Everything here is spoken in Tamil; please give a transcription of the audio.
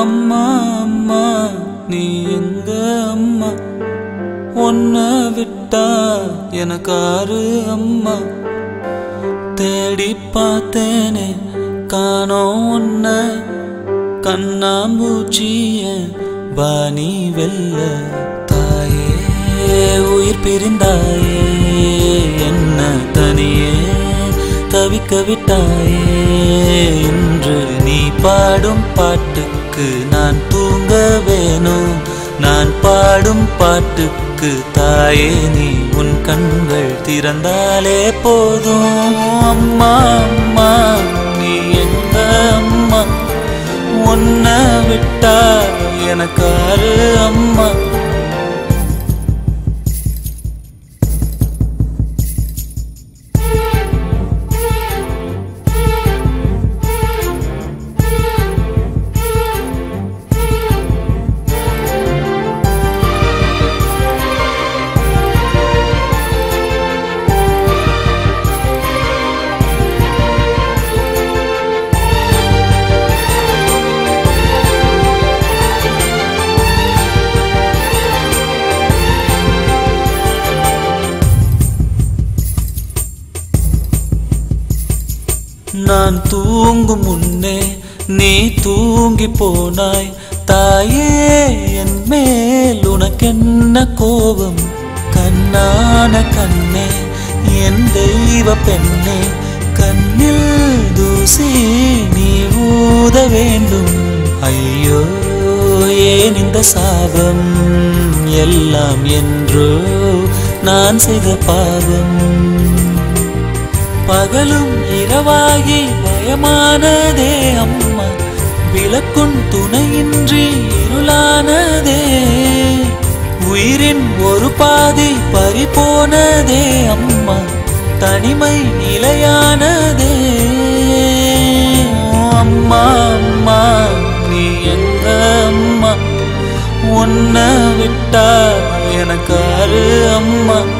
அம்மா அம்மா நீ எங்க அம்மா? உன்னை விட்டா எனக்காரு அம்மா. தேடி பார்த்தேனே காணோம் உன்ன. கண்ணாம்பூச்சிய வாணி வெல்ல தாயே உயிர் பிரிந்தாயே என்ன தனியே தவிக்க விட்டாயே இன்று நீ பாடும் பாட்டுக்கு நான் தூங்க வேணும். நான் பாடும் பாட்டுக்கு தாயே நீ உன் கண்கள் திறந்தாலே போதும். அம்மா அம்மா நீ எங்க அம்மா? உன்னை விட்டா எனக்காரு அம்மா. நான் தூங்கும் முன்னே நீ தூங்கி போனாய். தாயே என் மேல் உனக்கென்ன கோபம்? கண்ணான கண்ணே என் தெய்வ பெண்ணே கண்ணில் தூசி நீ ஊத வேண்டும். ஐயோ ஏன் இந்த சாபம்? எல்லாம் என்றோ நான் செய்த பாவம். பகலும் இரவாகி பயமானதே அம்மா. விளக்குன் துணையின்றி இருளானதே. உயிரின் ஒரு பாதி பறிபோனதே அம்மா. தனிமை நிலையானதே. அம்மா அம்மா நீ எங்க அம்மா? உன்னை விட்டா எனக்காரு அம்மா.